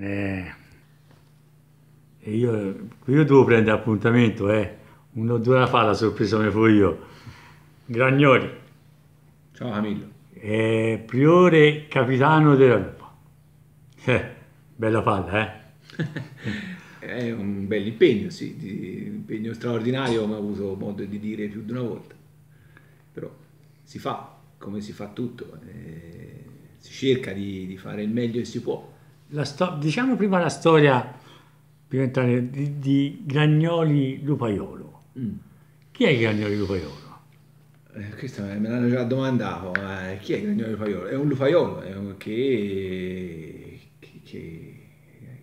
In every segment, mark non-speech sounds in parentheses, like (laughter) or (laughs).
Eh. Io, io devo prendere appuntamento, eh. Uno due ora fa la sorpresa mi fu io. Gragnoli. Ciao Camillo. Eh, priore capitano della Lupa. Eh, bella palla, eh. (laughs) È un bel impegno, sì, di, impegno straordinario, come ho avuto modo di dire più di una volta. Però si fa, come si fa tutto, eh, si cerca di, di, fare il meglio che si può. Sto- diciamo prima la storia di, di Gragnoli Lupaiolo. Mm. Chi è Gragnoli Lupaiolo? Eh, questa me l'hanno già domandato, ma chi è Gragnoli Lupaiolo? È un lupaiolo è un che, che, che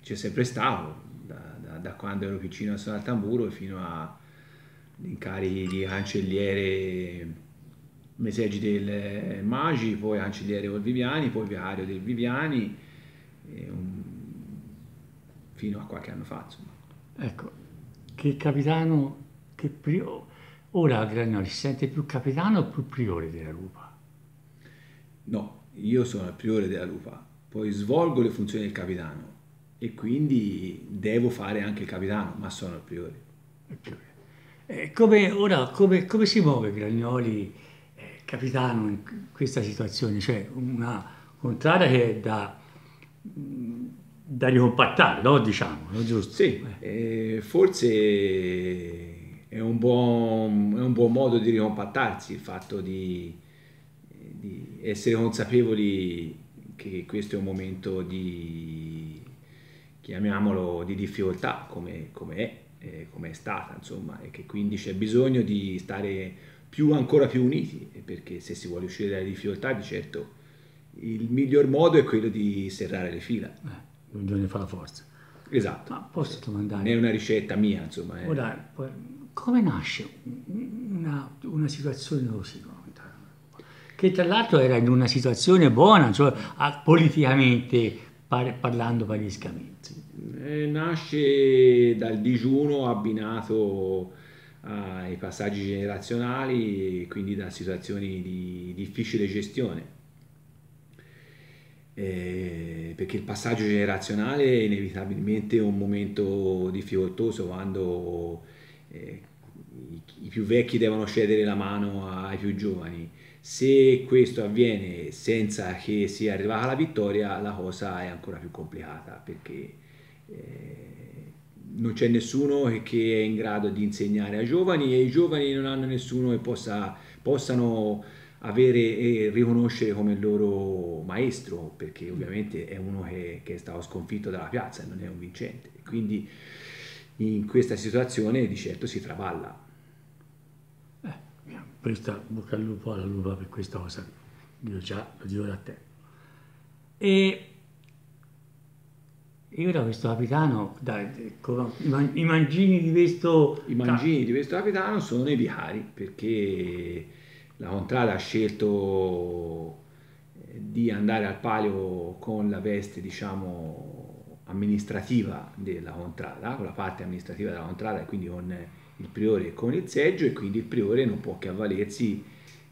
c'è sempre stato da, da, da, quando ero piccino a suonare il tamburo fino all'incarico di cancelliere Meseggi del Magi, poi cancelliere del Viviani, poi viario del Viviani, un, fino a qualche anno fa. Insomma. Ecco, che capitano, che priore, ora Gragnoli si sente più capitano o più priore della Lupa? No, io sono il priore della Lupa, poi svolgo le funzioni del capitano e quindi devo fare anche il capitano, ma sono il priore. Il priore. Eh, come, ora, come, come si muove Gragnoli? capitano in questa situazione, cioè una contraria che è da, da ricompattare, no? diciamo, no? giusto? Sì, eh, forse è un, buon, è un, buon, modo di ricompattarsi il fatto di, di, essere consapevoli che questo è un momento di, chiamiamolo, di difficoltà come, come è, eh, come è stata, insomma, e che quindi c'è bisogno di stare più, ancora più uniti, perché se si vuole uscire dalle difficoltà, di certo il miglior modo è quello di serrare le fila. Eh, l'unione fa la forza. Esatto. Ma posso domandare? Non è una ricetta mia, insomma. È... Ora, come nasce una, una situazione così? Che tra l'altro era in una situazione buona, cioè politicamente par- parlando pariscamente. Eh, nasce dal digiuno abbinato ai passaggi generazionali e quindi da situazioni di difficile gestione. Eh, perché il passaggio generazionale è inevitabilmente un momento difficoltoso quando eh, i, più vecchi devono cedere la mano ai più giovani. Se questo avviene senza che sia arrivata la vittoria, la cosa è ancora più complicata perché eh, non c'è nessuno che è in grado di insegnare ai giovani e i giovani non hanno nessuno che possa, possano avere e riconoscere come il loro maestro, perché ovviamente è uno che, che è stato sconfitto dalla piazza e non è un vincente. Quindi in questa situazione di certo si traballa. Eh, questa bocca al lupo alla lupa per questa cosa, io già lo dico da te. E e ora questo capitano, dai, i mangini di questo... I mangini di questo capitano sono i vicari, perché la contrada ha scelto eh, di andare al palio con la veste, diciamo, amministrativa della contrada, con la parte amministrativa della contrada e quindi con il priore e con il seggio e quindi il priore non può che avvalersi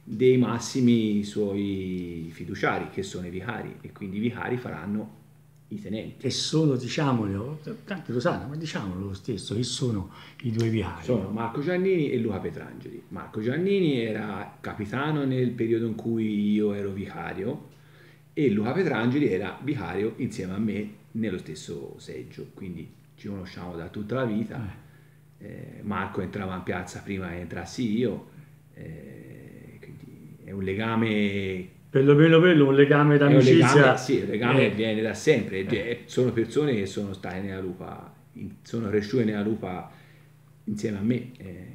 dei massimi suoi fiduciari che sono i vicari e quindi i vicari faranno i tenenti. E sono, diciamolo, tanti lo sanno, ma diciamolo lo stesso, chi sono i due vicari? Sono Marco Giannini e Luca Petrangeli. Marco Giannini era capitano nel periodo in cui io ero vicario e Luca Petrangeli era vicario insieme a me nello stesso seggio, quindi ci conosciamo da tutta la vita. Eh. Eh, Marco entrava in piazza prima che entrassi io, eh, quindi è un legame perlomeno quello, un legame d'amicizia. Un legame, sì, un legame eh. viene da sempre. Eh. Sono persone che sono state nella lupa, sono cresciute nella lupa insieme a me. Eh,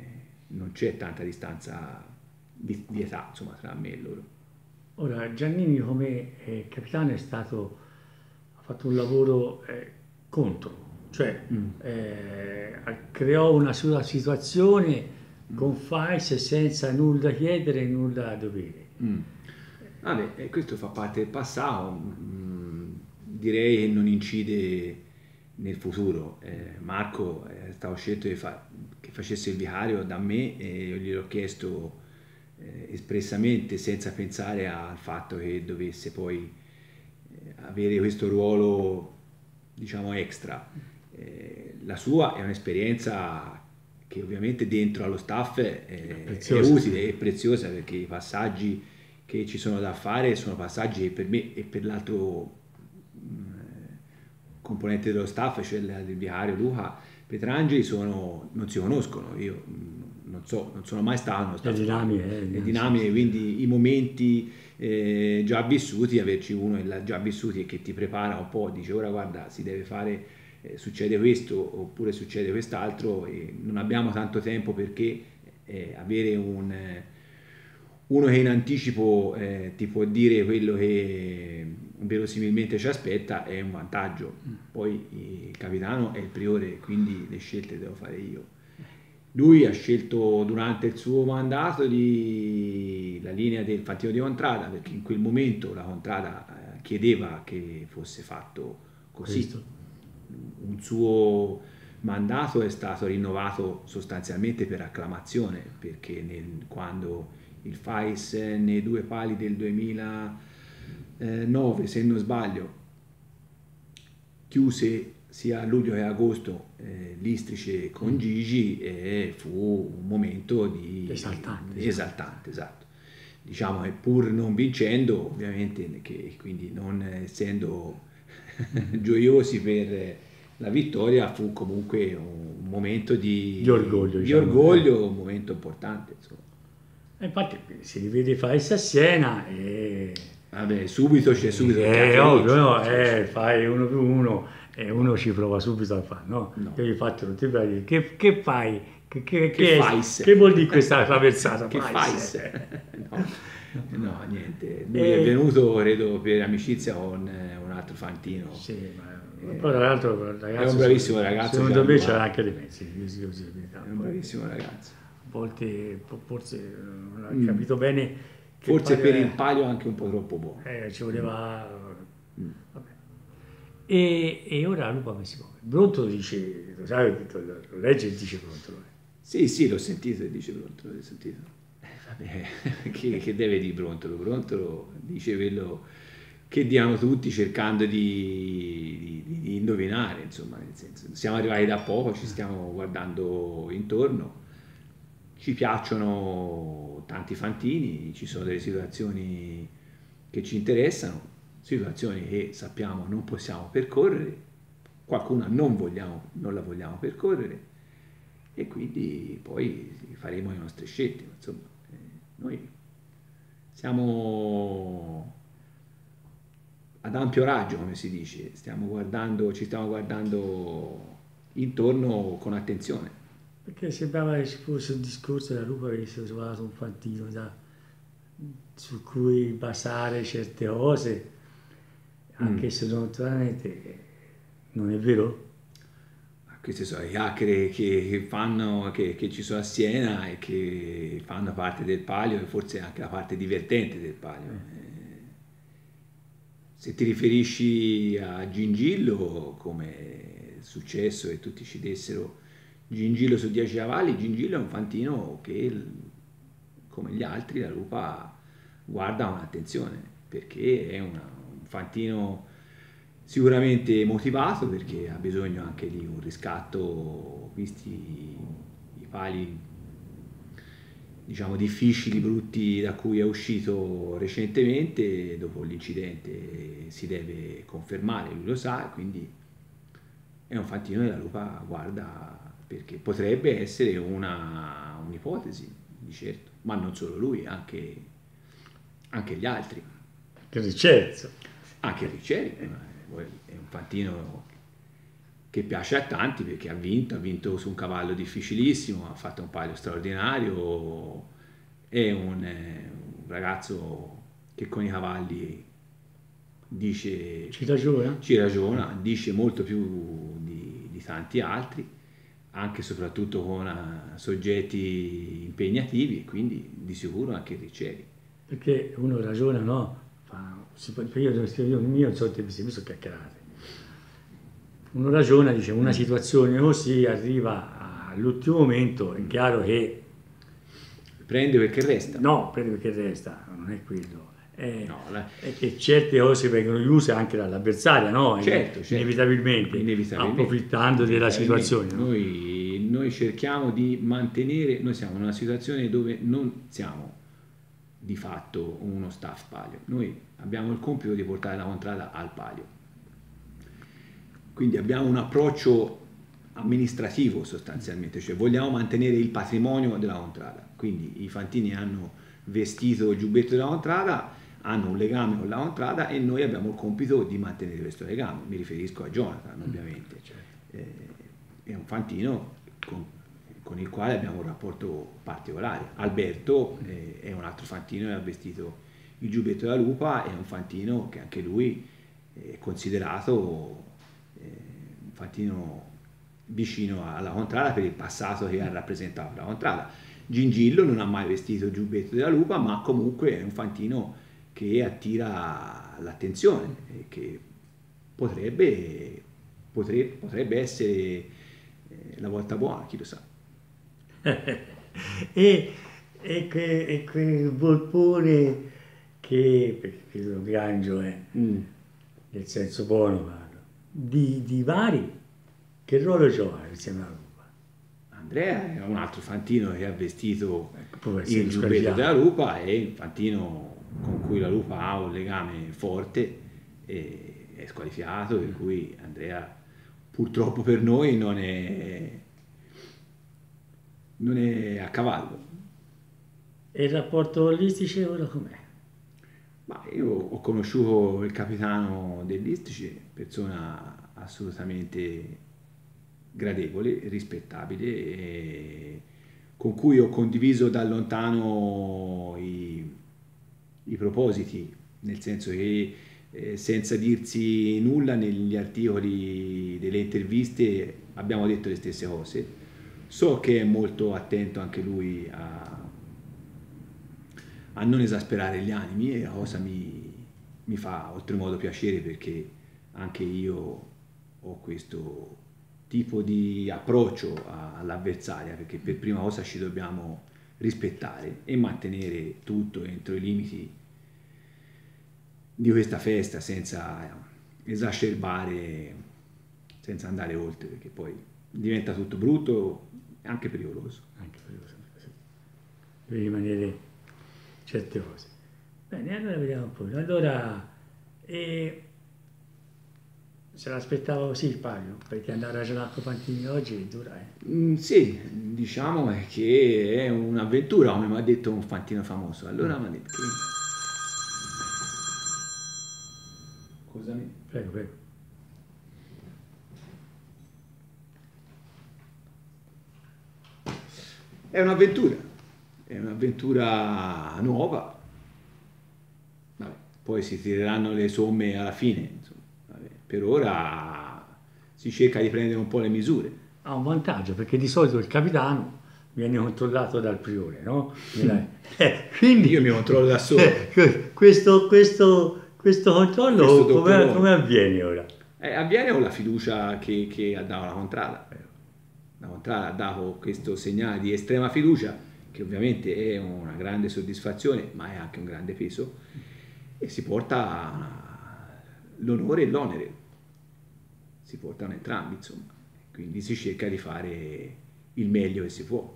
non c'è tanta distanza di, di, età insomma, tra me e loro. Ora, Giannini come eh, capitano è stato, ha fatto un lavoro eh, contro, cioè mm. Eh, creò una sola situazione mm. con Fais senza nulla chiedere e nulla dovere. Mm Vabbè, questo fa parte del passato, mm, direi che non incide nel futuro. Eh, Marco è stato scelto che, fa, che, facesse il vicario da me e io gliel'ho chiesto eh, espressamente senza pensare al fatto che dovesse poi eh, avere questo ruolo diciamo extra. Eh, la sua è un'esperienza che ovviamente dentro allo staff è, è, è utile e preziosa perché i passaggi che ci sono da fare sono passaggi che per me e per l'altro mh, componente dello staff, cioè il vicario Luca Petrangeli, sono, non si conoscono. Io mh, non so, non sono mai stato. Le dinamiche, eh, le dinamiche, quindi i momenti eh, già vissuti, averci uno già vissuti e che ti prepara un po', dice ora guarda si deve fare, eh, succede questo oppure succede quest'altro e non abbiamo tanto tempo perché eh, avere un, uno che in anticipo eh, ti può dire quello che verosimilmente ci aspetta è un vantaggio. Mm. Poi il capitano è il priore, quindi le scelte devo fare io. Lui ha scelto durante il suo mandato di, la linea del fantino di Contrada perché in quel momento la Contrada eh, chiedeva che fosse fatto così. Questo. Un suo mandato è stato rinnovato sostanzialmente per acclamazione perché nel, quando il FAIS nei due pali del 2009, se non sbaglio, chiuse sia a luglio che a agosto eh, l'Istrice con mm. Gigi e fu un momento di esaltante, esaltante esatto. Diciamo che pur non vincendo, ovviamente, che quindi non essendo (laughs) gioiosi per la vittoria, fu comunque un momento di, di orgoglio, di diciamo. orgoglio un momento importante. Insomma. Infatti si rivede Fais a Siena e... Vabbè, subito c'è subito eh, ovvio, no, eh, fai uno più uno e uno ci prova subito a fare, no? no. Io infatti non ti dire che, che fai? Che, che, che, che, che vuol dire questa traversata? che fai? No. no, niente. Lui e... è venuto, credo, per amicizia con eh, un altro fantino. Sì, ma... Eh, poi tra l'altro ragazzo, è un bravissimo ragazzo. Secondo me c'era anche dei mezzi. È un bravissimo ragazzo. Volte forse non ha mm. capito mm. bene. Forse per il palio anche un po' troppo buono. Eh, ci voleva... Mm. Vabbè. E, e ora Lupa come si muove? Brontolo dice, lo sai, lo legge e dice Brontolo. Sì, sì, l'ho sentito e dice Brontolo, l'ho sentito. Eh, vabbè, (laughs) che, che, deve dire Brontolo? Brontolo dice quello che diamo tutti cercando di, di, di, indovinare, insomma, nel senso, siamo arrivati da poco, ci stiamo guardando intorno, ci piacciono tanti fantini, ci sono delle situazioni che ci interessano, situazioni che sappiamo non possiamo percorrere, qualcuna non, vogliamo, non la vogliamo percorrere e quindi poi faremo le nostre scelte. Insomma, eh, noi siamo ad ampio raggio, come si dice, stiamo guardando, ci stiamo guardando intorno con attenzione. Perché sembrava che ci fosse un discorso della lupa che avesse trovato un fantino da, su cui basare certe cose anche mm. se naturalmente non è vero. Queste sono le chiacchiere che, fanno, che, che, ci sono a Siena e che fanno parte del palio e forse anche la parte divertente del palio. Eh. Se ti riferisci a Gingillo, come è successo e tutti ci dessero Gingillo su 10 cavalli, Gingillo è un fantino che, come gli altri, la lupa guarda con attenzione perché è una, Fantino sicuramente motivato perché ha bisogno anche di un riscatto, visti i pali diciamo difficili, brutti da cui è uscito recentemente, dopo l'incidente si deve confermare, lui lo sa, quindi è un fantino della lupa guarda perché potrebbe essere una, un'ipotesi, di certo, ma non solo lui, anche, anche gli altri. Che Ricerzo. Anche Riccieri è un fantino che piace a tanti perché ha vinto, ha vinto su un cavallo difficilissimo, ha fatto un paio straordinario, è un, un ragazzo che con i cavalli dice, ci ragiona, ci ragiona dice molto più di, di, tanti altri, anche e soprattutto con uh, soggetti impegnativi, quindi di sicuro anche Riccieri. Perché uno ragiona, no? Fa si può, io, io, io non so se mi sono chiacchierate. Uno ragiona, dice, una mm. situazione così arriva all'ultimo momento, è chiaro che... Prende perché resta. No, prende perché resta, non è quello. Eh, No, la- è che certe cose vengono chiuse anche dall'avversaria, no? Certo, certo. Inevitabilmente, Inevitabilmente. approfittando della situazione. no? Noi, noi cerchiamo di mantenere, noi siamo in una situazione dove non siamo di fatto uno staff palio, noi abbiamo il compito di portare la contrada al palio. Quindi abbiamo un approccio amministrativo sostanzialmente, cioè vogliamo mantenere il patrimonio della contrada. Quindi i fantini hanno vestito il giubbetto della contrada, hanno un legame con la contrada e noi abbiamo il compito di mantenere questo legame. Mi riferisco a Jonathan ovviamente. Eh, è un fantino con, con il quale abbiamo un rapporto particolare. Alberto eh, è un altro fantino che ha vestito il giubbetto della lupa, è un fantino che anche lui è considerato eh, un fantino vicino alla contrada per il passato che ha rappresentato la contrada. Gingillo non ha mai vestito il giubbetto della lupa, ma comunque è un fantino che attira l'attenzione e che potrebbe, potrebbe, potrebbe essere eh, la volta buona, chi lo sa. (laughs) e, e, que, e quel volpone che, perché lo gangio è, nel senso buono parlo, di, di vari, che ruolo gioca insieme alla lupa? Andrea è un altro fantino che ha vestito Ecco, il giubbetto della lupa e un fantino con cui la lupa ha un legame forte e è squalificato, per cui Andrea purtroppo per noi non è, non è a cavallo. E il rapporto olistici ora com'è? Ma io ho conosciuto il capitano dell'Istice, persona assolutamente gradevole, rispettabile, e con cui ho condiviso da lontano i, i propositi, nel senso che eh, senza dirsi nulla negli articoli delle interviste abbiamo detto le stesse cose. So che è molto attento anche lui a, a non esasperare gli animi e la cosa mi, mi fa oltremodo piacere perché anche io ho questo tipo di approccio all'avversaria perché per prima cosa ci dobbiamo rispettare e mantenere tutto entro i limiti di questa festa senza esacerbare, senza andare oltre perché poi diventa tutto brutto e anche pericoloso. Anche per questo, sì. Devi rimanere certe cose. Bene, allora vediamo un po'. Allora, e se l'aspettavo così il palio, perché andare a ragionare con Pantini oggi è dura, eh. Mm, sì, diciamo che è un'avventura, come mi ha detto un fantino famoso. Allora mi ha detto che... Scusami. Prego, prego. È un'avventura, è un'avventura nuova. Vabbè, poi si tireranno le somme alla fine. insomma. Per ora si cerca di prendere un po' le misure. Ha un vantaggio, perché di solito il capitano viene controllato dal priore, no? (laughs) Eh, quindi Io mi controllo da solo. (laughs) questo, questo, questo controllo Questo come, come avviene ora? Eh, avviene con la fiducia che, che ha dato la contrada. La contrada ha dato questo segnale di estrema fiducia, che ovviamente è una grande soddisfazione, ma è anche un grande peso, e si porta l'onore e l'onere. Si portano entrambi, insomma. Quindi si cerca di fare il meglio che si può.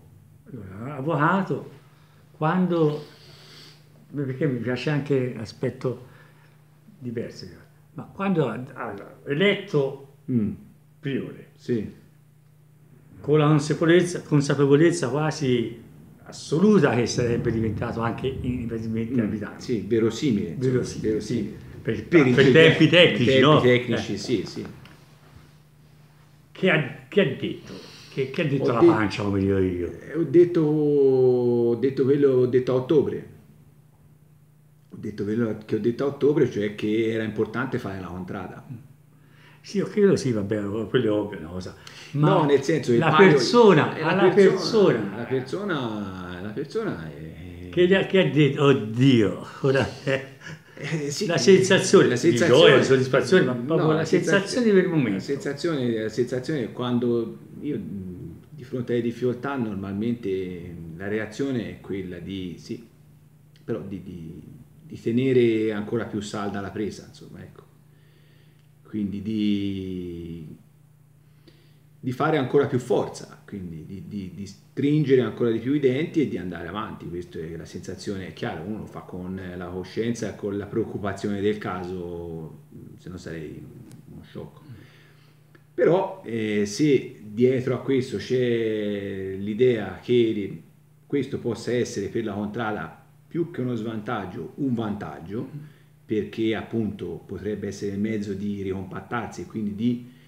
Allora, avvocato, quando, perché mi piace anche l'aspetto diverso, ma quando ha eletto Mm, priore, sì, con la consapevolezza, consapevolezza quasi assoluta che sarebbe diventato anche indipendente Mm, abitante. sì, verosimile. insomma, Verosimile, sì. Per, Per, per i tempi tecnici, tempi no? tecnici, Eh. sì, sì. Che, ha, che ha detto? Che, che ha detto Ho la detto- pancia, come dico io? Eh, Ho detto, ho detto quello ho detto a ottobre. Ho detto quello che ho detto a ottobre, cioè che era importante fare la contrada. Sì, io credo sì, vabbè, quello è ovvio una cosa. Ma no, nel senso la persona, è alla persona, la persona, la persona è, che, che ha detto, oddio, ora eh, eh, sì, la sensazione, la di gioia, di soddisfazione, ma proprio la sensazione per il momento. La sensazione, la sensazione è quando io di fronte alle difficoltà normalmente la reazione è quella di sì, però di- di di tenere ancora più salda la presa, insomma, ecco. Quindi di, di fare ancora più forza, quindi di, di, di, stringere ancora di più i denti e di andare avanti. Questa è la sensazione, è chiaro, uno fa con la coscienza e con la preoccupazione del caso, se no sarei uno sciocco. Però eh, se dietro a questo c'è l'idea che questo possa essere per la contrada più che uno svantaggio, un vantaggio, perché appunto potrebbe essere il mezzo di ricompattarsi e quindi di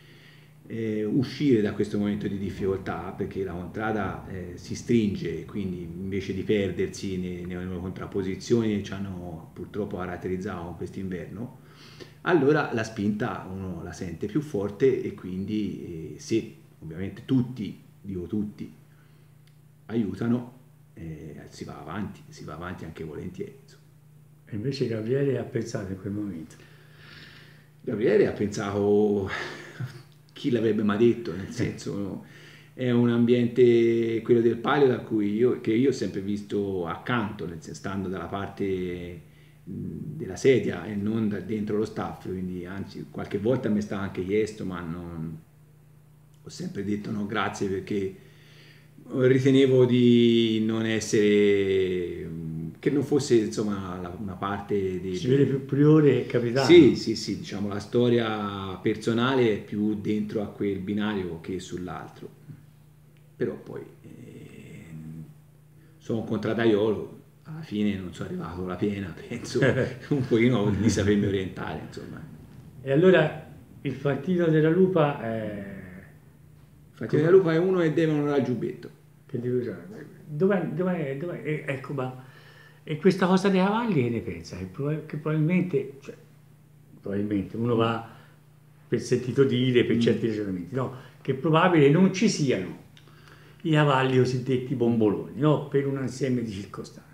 eh, uscire da questo momento di difficoltà, perché la contrada eh, si stringe e quindi invece di perdersi nelle, contrapposizioni che ci hanno purtroppo caratterizzato questo inverno, allora la spinta uno la sente più forte e quindi eh, se ovviamente tutti, dico tutti, aiutano, eh, si va avanti, si va avanti anche volentieri. Insomma. E invece Gabriele ha pensato in quel momento? Gabriele ha pensato chi l'avrebbe mai detto, nel senso no? è un ambiente, quello del palio, da cui io, che io ho sempre visto accanto, senso, stando dalla parte della sedia e non da dentro lo staff, quindi anzi qualche volta mi sta anche chiesto, ma non, ho sempre detto no grazie perché ritenevo di non essere che non fosse insomma una parte di si vede più priore e capitano sì sì sì diciamo la storia personale è più dentro a quel binario che sull'altro però poi eh, sono un contradaiolo alla fine non sono arrivato alla piena (laughs) penso un pochino di sapermi orientare insomma e allora il fantino della lupa è Infatti la lupa è uno e devono dal giubbetto. Che devo usare? Dov'è, dov'è, dov'è? Ecco, ma e questa cosa dei cavalli che ne pensa? Che, che probabilmente, cioè, probabilmente uno va per sentito dire, per mm. certi ragionamenti, no? Che è probabile non ci siano i cavalli cosiddetti bomboloni, no? Per un insieme di circostanze.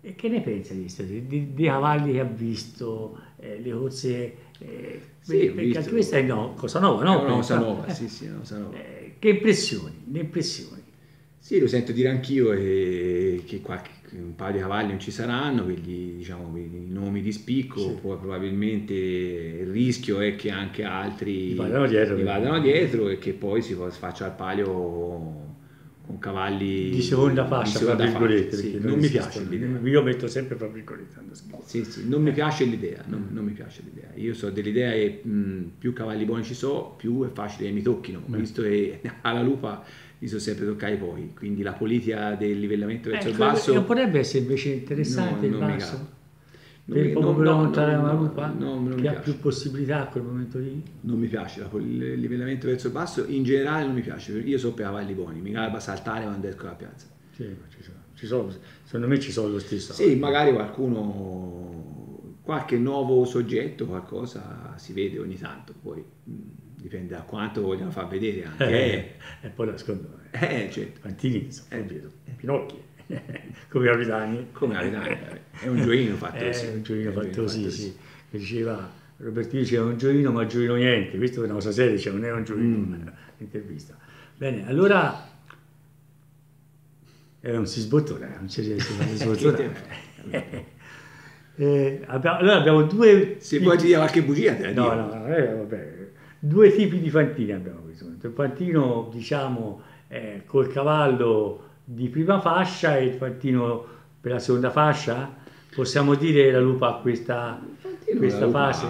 E che ne pensa di, di, dei cavalli che ha visto, eh, le corse eh, sì, perché questa è no, cosa nuova, no? È una cosa nuova, eh, sì, sì, una cosa nuova. Eh, che impressioni, le impressioni? Sì, lo sento dire anch'io che, che qualche, un paio di cavalli non ci saranno, quegli, diciamo, i nomi di spicco, sì. poi probabilmente il rischio è che anche altri gli vadano dietro, gli vadano dietro e che poi si faccia il palio con cavalli di seconda fascia, di seconda fascia sì, non, non mi piace l'idea. Io metto sempre fra virgolette. Sì, sì, non mi piace l'idea, non, non, mi piace l'idea. Io so dell'idea che mh, più cavalli buoni ci sono, più è facile che mi tocchino, Beh. visto che (laughs) alla lupa mi sono sempre toccati poi, quindi la politica del livellamento verso eh, il basso... Non potrebbe essere invece interessante no, il basso? per proprio per aumentare una lupa no, che ha più possibilità a quel momento lì? Non mi piace, il livellamento verso il basso in generale non mi piace, io so per cavalli buoni, mi garba saltare quando esco dalla piazza. Sì, ci sono, ci sono, secondo me ci sono lo stesso. Sì, magari qualcuno, qualche nuovo soggetto, qualcosa si vede ogni tanto, poi dipende da quanto vogliamo far vedere anche. Eh, e poi nascondono. Eh, certo. Fantini, eh, Pinocchio. (laughs) come capitani. Come capitani, è un gioino fatto così. È un gioino fatto così, sì. Che diceva, Robertino diceva un gioino ma gioino niente, questo è una cosa seria, cioè non è un gioino, mm. l'intervista. Bene, allora... Eh, non si sbottona, non si riesce a (laughs) sbottonare. (laughs) eh, abbiamo, allora abbiamo due... Se vuoi dire qualche bugia te la No, no, no eh, vabbè. Due tipi di fantini abbiamo questo. Il fantino, diciamo, eh, col cavallo di prima fascia e il fantino per la seconda fascia? Possiamo dire la lupa a questa, questa fase?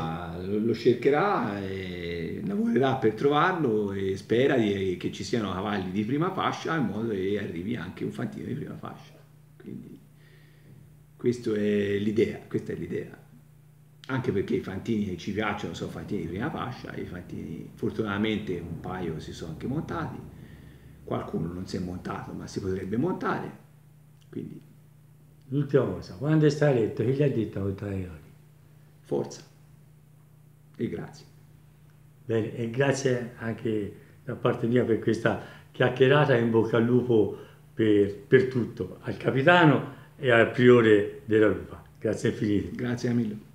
Lo cercherà, e lavorerà per trovarlo e spera di, che ci siano cavalli di prima fascia in modo che arrivi anche un fantino di prima fascia. Quindi questa è l'idea, questa è l'idea. Anche perché i fantini che ci piacciono sono fantini di prima fascia, i fantini fortunatamente un paio si sono anche montati qualcuno non si è montato ma si potrebbe montare. Quindi... L'ultima cosa, quando è stato letto, che gli ha detto a Contraioli? Forza e grazie. Bene, e grazie anche da parte mia per questa chiacchierata in bocca al lupo per, per tutto, al capitano e al priore della lupa. Grazie infinite. Grazie mille.